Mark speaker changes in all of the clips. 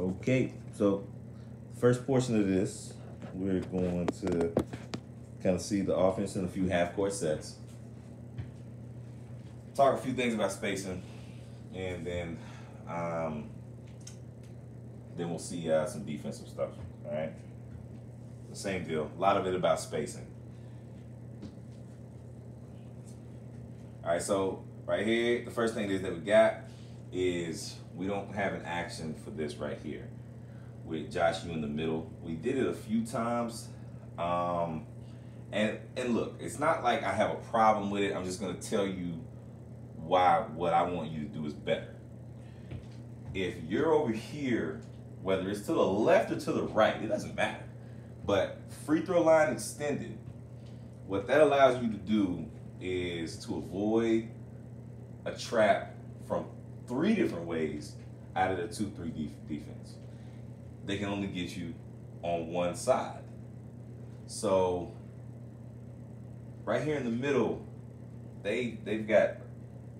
Speaker 1: Okay, so first portion of this, we're going to kind of see the offense in a few half court sets. Talk a few things about spacing, and then um, then we'll see uh, some defensive stuff. All right, the same deal. A lot of it about spacing. All right, so right here, the first thing is that we got is we don't have an action for this right here with Josh you in the middle. We did it a few times. Um, and and look, it's not like I have a problem with it. I'm just gonna tell you why what I want you to do is better. If you're over here, whether it's to the left or to the right, it doesn't matter. But free throw line extended, what that allows you to do is to avoid a trap from three different ways out of the 2 3 def- defense. They can only get you on one side. So, right here in the middle, they, they've got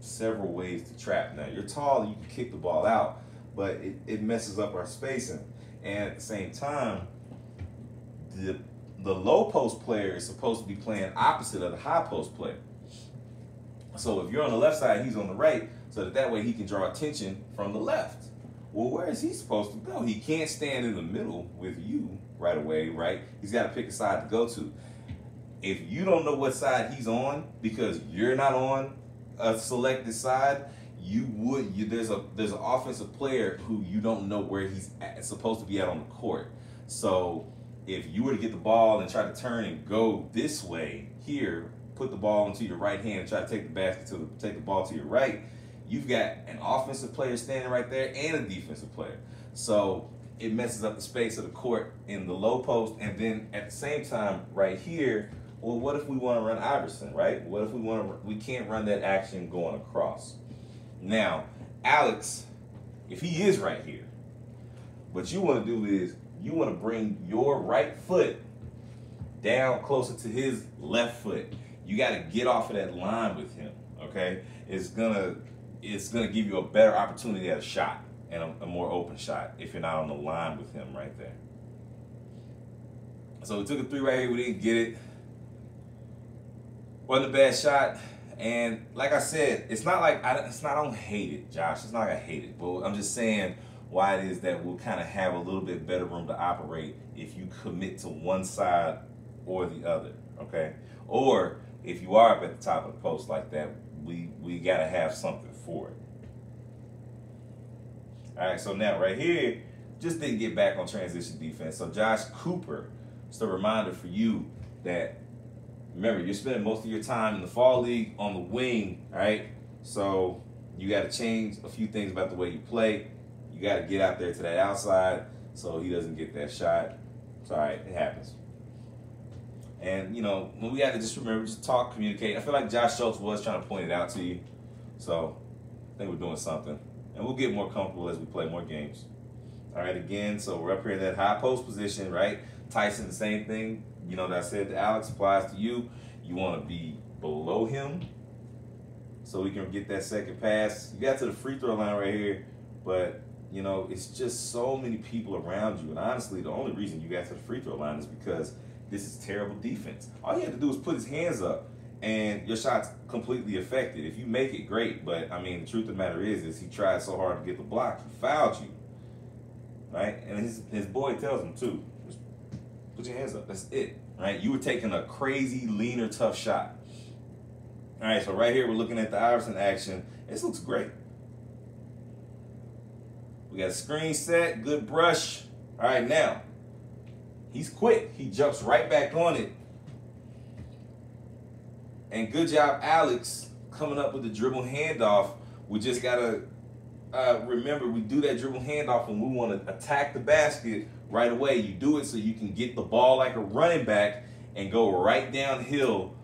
Speaker 1: several ways to trap. Now, you're tall, you can kick the ball out, but it, it messes up our spacing. And at the same time, the, the low post player is supposed to be playing opposite of the high post player. So if you're on the left side, he's on the right, so that that way he can draw attention from the left. Well, where is he supposed to go? He can't stand in the middle with you right away, right? He's got to pick a side to go to. If you don't know what side he's on because you're not on a selected side, you would you there's a there's an offensive player who you don't know where he's at, supposed to be at on the court. So if you were to get the ball and try to turn and go this way here, put the ball into your right hand and try to take the basket to the, take the ball to your right, you've got an offensive player standing right there and a defensive player. So it messes up the space of the court in the low post, and then at the same time, right here, well, what if we want to run Iverson, right? What if we want to? We can't run that action going across. Now, Alex, if he is right here, what you want to do is you want to bring your right foot down closer to his left foot. You got to get off of that line with him. Okay, it's gonna it's gonna give you a better opportunity at a shot and a, a more open shot if you're not on the line with him right there. So we took a three right here. We didn't get it. Wasn't a bad shot. And like I said, it's not like I, it's not I don't hate it, Josh. It's not like I hate it, but I'm just saying why it is that we'll kind of have a little bit better room to operate if you commit to one side or the other, okay? Or if you are up at the top of the post like that, we we gotta have something for it. All right, so now right here, just didn't get back on transition defense. So Josh Cooper, just a reminder for you that remember you're spending most of your time in the fall league on the wing, all right? So you got to change a few things about the way you play. You got to get out there to that outside so he doesn't get that shot. It's all right, it happens. And you know, when we had to just remember, just talk, communicate. I feel like Josh Schultz was trying to point it out to you, so I think we're doing something, and we'll get more comfortable as we play more games. All right, again, so we're up here in that high post position, right? Tyson, the same thing. You know that I said to Alex applies to you. You want to be below him, so we can get that second pass. You got to the free throw line right here, but you know it's just so many people around you, and honestly, the only reason you got to the free throw line is because this is terrible defense. All you have to do is put his hands up, and your shot's completely affected. If you make it, great. But I mean, the truth of the matter is, is he tried so hard to get the block, he fouled you, right? And his his boy tells him too, put your hands up. That's it, right? You were taking a crazy, leaner, tough shot. All right, so right here we're looking at the Iverson action. This looks great. We got a screen set, good brush. All right, now He's quick. He jumps right back on it. And good job, Alex, coming up with the dribble handoff. We just got to uh, remember we do that dribble handoff when we want to attack the basket right away. You do it so you can get the ball like a running back and go right downhill,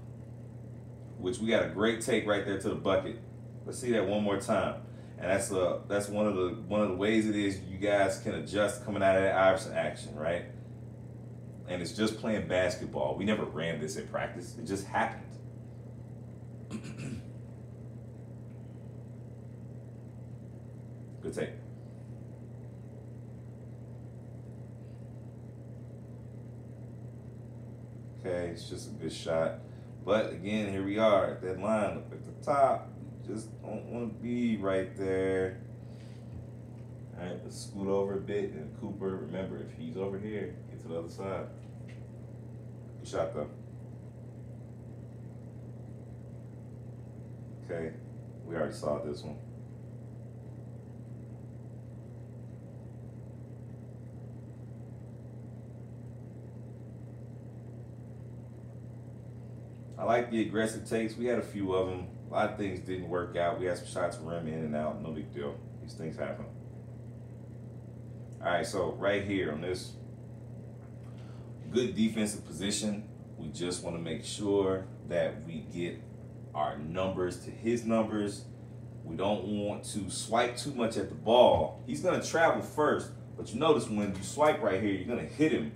Speaker 1: which we got a great take right there to the bucket. Let's see that one more time. And that's uh that's one of the one of the ways it is you guys can adjust coming out of that Iverson action, right? and it's just playing basketball. We never ran this in practice, it just happened. Good take. Okay, it's just a good shot. But again, here we are. at That line up at the top. Just don't want to be right there. All right, let's scoot over a bit. And Cooper, remember, if he's over here, get to the other side. Good shot, though. Okay, we already saw this one. I like the aggressive takes. We had a few of them. A lot of things didn't work out. We had some shots rim in and out. No big deal. These things happen. All right, so right here on this good defensive position, we just want to make sure that we get our numbers to his numbers. We don't want to swipe too much at the ball. He's going to travel first, but you notice when you swipe right here, you're going to hit him,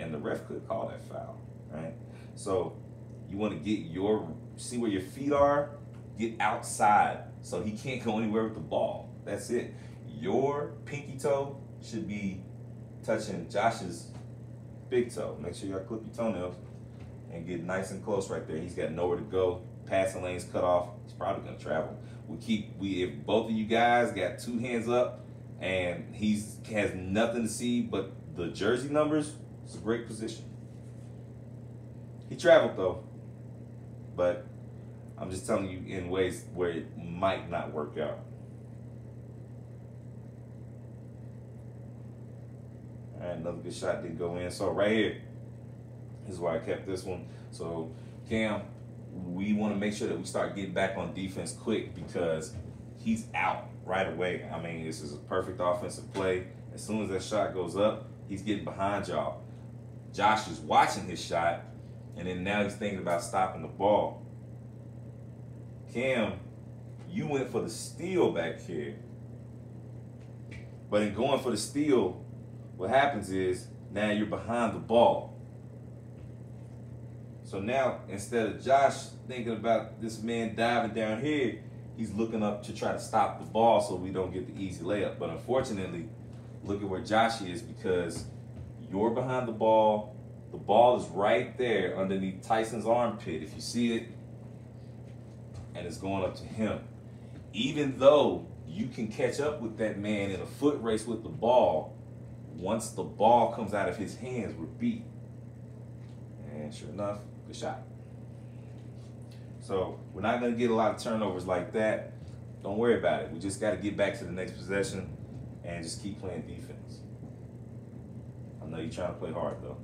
Speaker 1: and the ref could call that foul, right? So you want to get your see where your feet are, get outside so he can't go anywhere with the ball. That's it. Your pinky toe should be touching Josh's big toe. Make sure y'all clip your toenails and get nice and close right there. He's got nowhere to go. Passing lanes cut off. He's probably gonna travel. We keep we if both of you guys got two hands up and he's has nothing to see but the jersey numbers, it's a great position. He traveled though but I'm just telling you in ways where it might not work out. Another good shot didn't go in. So right here is why I kept this one. So Cam, we want to make sure that we start getting back on defense quick because he's out right away. I mean, this is a perfect offensive play. As soon as that shot goes up, he's getting behind y'all. Josh is watching his shot and then now he's thinking about stopping the ball. Cam, you went for the steal back here. But in going for the steal, what happens is now you're behind the ball. So now instead of Josh thinking about this man diving down here, he's looking up to try to stop the ball so we don't get the easy layup. But unfortunately, look at where Josh is because you're behind the ball, the ball is right there underneath Tyson's armpit. If you see it, and it's going up to him. Even though you can catch up with that man in a foot race with the ball, once the ball comes out of his hands, we're beat. And sure enough, good shot. So we're not going to get a lot of turnovers like that. Don't worry about it. We just got to get back to the next possession and just keep playing defense. I know you're trying to play hard though.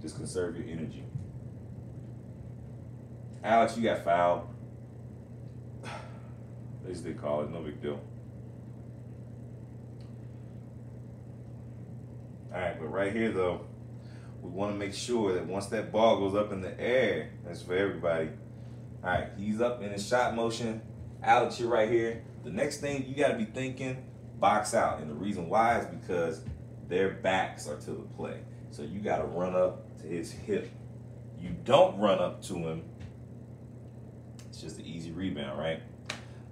Speaker 1: Just conserve your energy. Alex, you got fouled. They just did call it, no big deal. All right, here though, we want to make sure that once that ball goes up in the air, that's for everybody. All right, he's up in his shot motion. Alex, you're right here. The next thing you got to be thinking, box out. And the reason why is because their backs are to the play. So you got to run up to his hip. You don't run up to him. It's just an easy rebound, right?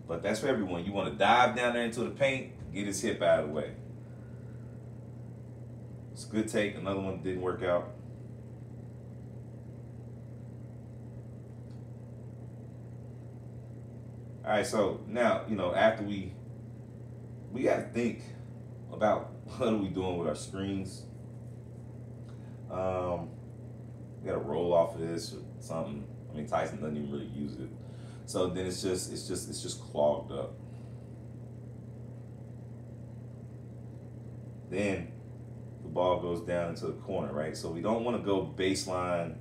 Speaker 1: But that's for everyone. You want to dive down there into the paint, get his hip out of the way. It's a good take. Another one didn't work out. All right, so now, you know, after we, we got to think about what are we doing with our screens. Um, we got to roll off of this or something. I mean, Tyson doesn't even really use it. So then it's just, it's just, it's just clogged up. Then the ball goes down into the corner, right? So we don't want to go baseline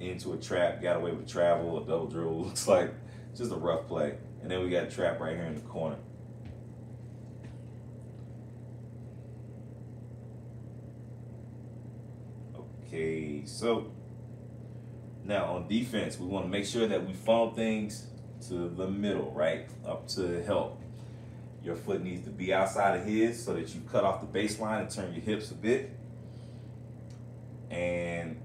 Speaker 1: into a trap, got away with travel, a double dribble. Looks like just a rough play. And then we got a trap right here in the corner. Okay, so now on defense, we want to make sure that we funnel things to the middle, right? Up to help. Your foot needs to be outside of his so that you cut off the baseline and turn your hips a bit. And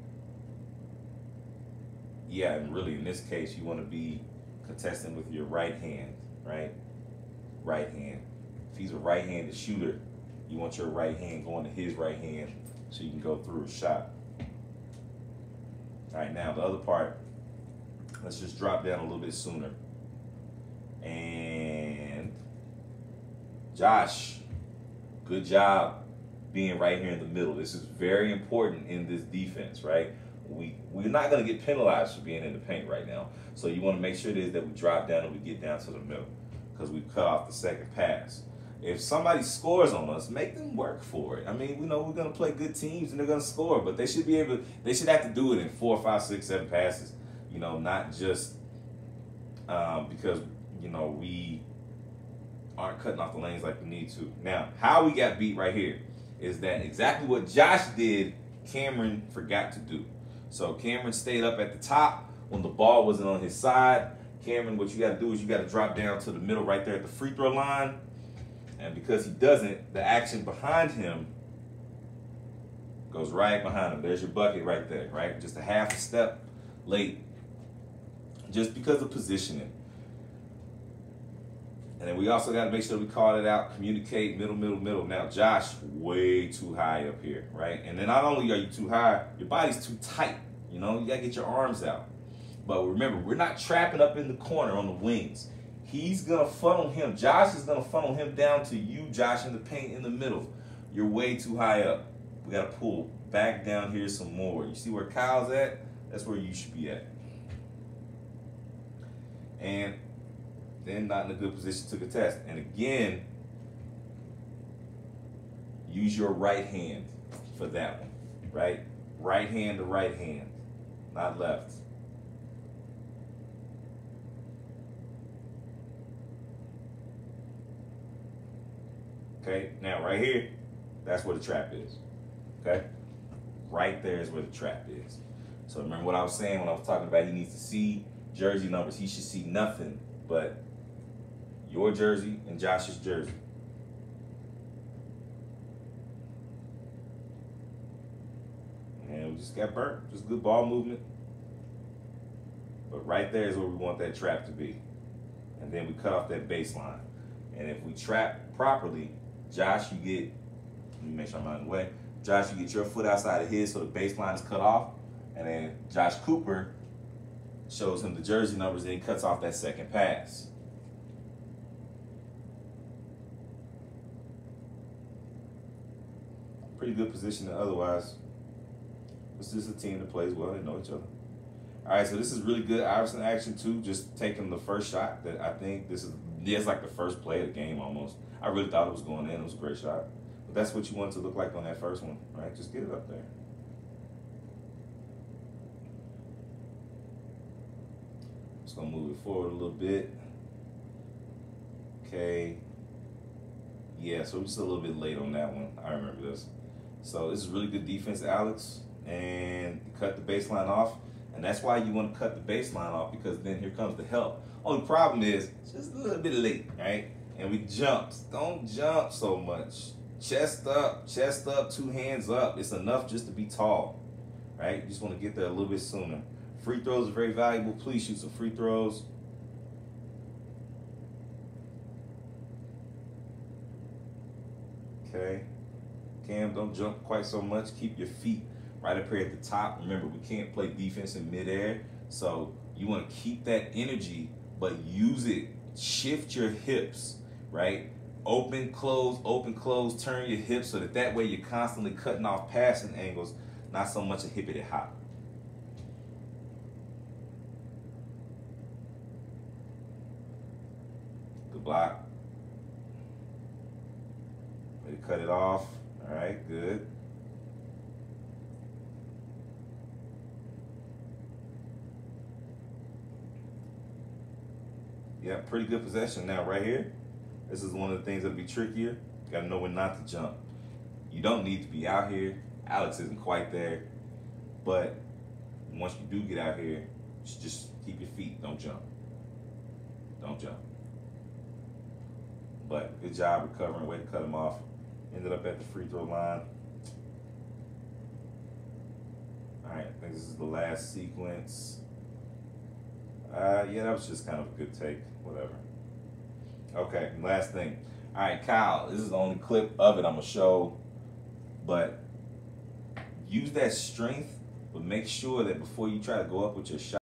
Speaker 1: yeah, and really in this case, you want to be contesting with your right hand, right? Right hand. If he's a right-handed shooter, you want your right hand going to his right hand so you can go through a shot. All right, now the other part, let's just drop down a little bit sooner. And Josh, good job being right here in the middle. This is very important in this defense, right? We we're not gonna get penalized for being in the paint right now. So you want to make sure it is that we drop down and we get down to the middle because we cut off the second pass. If somebody scores on us, make them work for it. I mean, we know we're gonna play good teams and they're gonna score, but they should be able. They should have to do it in four, five, six, seven passes. You know, not just um, because you know we aren't cutting off the lanes like we need to. Now, how we got beat right here is that exactly what Josh did, Cameron forgot to do. So Cameron stayed up at the top when the ball wasn't on his side. Cameron, what you got to do is you got to drop down to the middle right there at the free throw line. And because he doesn't, the action behind him goes right behind him. There's your bucket right there, right? Just a half a step late just because of positioning. And then we also got to make sure we call it out, communicate, middle, middle, middle. Now, Josh, way too high up here, right? And then not only are you too high, your body's too tight. You know, you got to get your arms out. But remember, we're not trapping up in the corner on the wings. He's going to funnel him. Josh is going to funnel him down to you, Josh, in the paint in the middle. You're way too high up. We got to pull back down here some more. You see where Kyle's at? That's where you should be at. And then not in a good position to contest. And again, use your right hand for that one, right? Right hand to right hand, not left. Okay, now right here, that's where the trap is. Okay? Right there is where the trap is. So remember what I was saying when I was talking about he needs to see jersey numbers. He should see nothing but your jersey and Josh's jersey. And we just got burnt. Just good ball movement. But right there is where we want that trap to be. And then we cut off that baseline. And if we trap properly, Josh, you get, let me make sure I'm out of the way. Josh, you get your foot outside of his so the baseline is cut off. And then Josh Cooper shows him the jersey numbers and he cuts off that second pass. Pretty good position otherwise. It's just a team that plays well. They know each other. All right, so this is really good Iverson action too. Just taking the first shot that I think this is. Yeah, it's like the first play of the game almost. I really thought it was going in. It was a great shot. But that's what you want to look like on that first one, right? Just get it up there. Just gonna move it forward a little bit. Okay. Yeah, so we're just a little bit late on that one. I remember this. So this is really good defense, Alex. And cut the baseline off. And that's why you want to cut the baseline off because then here comes the help. Only problem is just a little bit late, right? And we jump. Don't jump so much. Chest up, chest up, two hands up. It's enough just to be tall, right? You just want to get there a little bit sooner. Free throws are very valuable. Please shoot some free throws. Okay. Cam, don't jump quite so much. Keep your feet right up here at the top. Remember, we can't play defense in midair. So you want to keep that energy, but use it. Shift your hips, right? Open, close, open, close. Turn your hips so that that way you're constantly cutting off passing angles, not so much a hippity hop. Good block. Ready to cut it off. All right, good. Yeah, pretty good possession now right here. This is one of the things that'll be trickier. Gotta know when not to jump. You don't need to be out here. Alex isn't quite there. But once you do get out here, just keep your feet. Don't jump. Don't jump. But good job recovering. Way to cut him off. Ended up at the free throw line. All right, I think this is the last sequence. Uh, yeah, that was just kind of a good take. Whatever. Okay, last thing. All right, Kyle, this is the only clip of it I'm going to show. But use that strength But make sure that before you try to go up with your shot,